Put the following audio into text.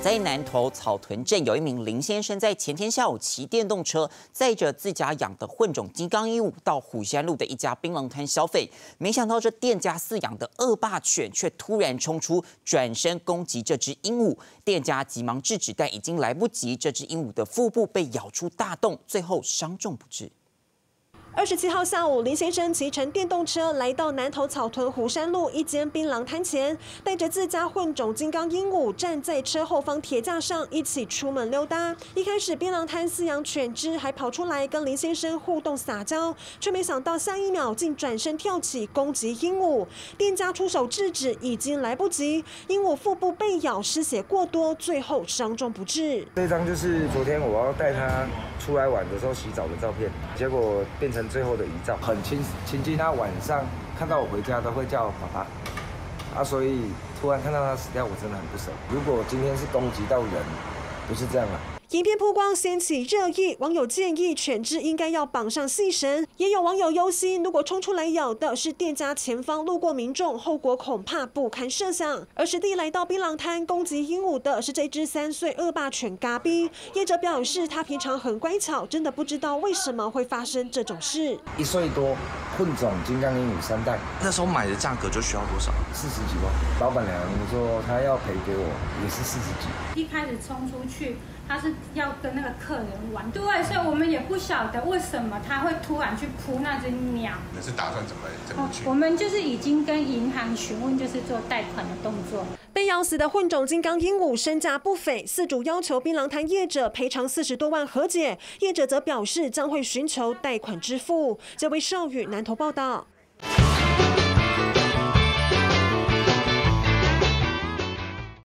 在南投草屯镇，有一名林先生在前天下午骑电动车，载着自家养的混种金刚鹦鹉到虎山路的一家槟榔摊消费，没想到这店家饲养的恶霸犬却突然冲出，转身攻击这只鹦鹉。店家急忙制止，但已经来不及，这只鹦鹉的腹部被咬出大洞，最后伤重不治。二十七号下午，林先生骑乘电动车来到南投草屯湖山路一间槟榔摊前，带着自家混种金刚鹦鹉站在车后方铁架上，一起出门溜达。一开始，槟榔摊饲养犬只还跑出来跟林先生互动撒娇，却没想到下一秒竟转身跳起攻击鹦鹉。店家出手制止，已经来不及，鹦鹉腹部被咬，失血过多，最后伤重不治。这张就是昨天我要带它出来玩的时候洗澡的照片，结果变成。最后的遗照很亲亲近，他晚上看到我回家都会叫爸爸，啊，所以突然看到他死掉，我真的很不舍。如果今天是攻击到人，不是这样啊。影片曝光掀起热议，网友建议犬只应该要绑上细绳，也有网友忧心，如果冲出来咬的是店家前方路过民众，后果恐怕不堪设想。而实地来到槟榔摊攻击鹦鹉的是这只三岁恶霸犬嘎逼，业者表示他平常很乖巧，真的不知道为什么会发生这种事。一岁多混种金刚鹦鹉三代，那时候买的价格就需要多少？四十几万。老板娘说他要赔给我也是四十几。一开始冲出去。他是要跟那个客人玩，对，所以我们也不晓得为什么他会突然去扑那只鸟。你是打算怎么怎么去？我们就是已经跟银行询问，就是做贷款的动作。被咬死的混种金刚鹦鹉身价不菲，四主要求槟榔摊业者赔偿四十多万和解，业者则表示将会寻求贷款支付。这位少宇南投报道。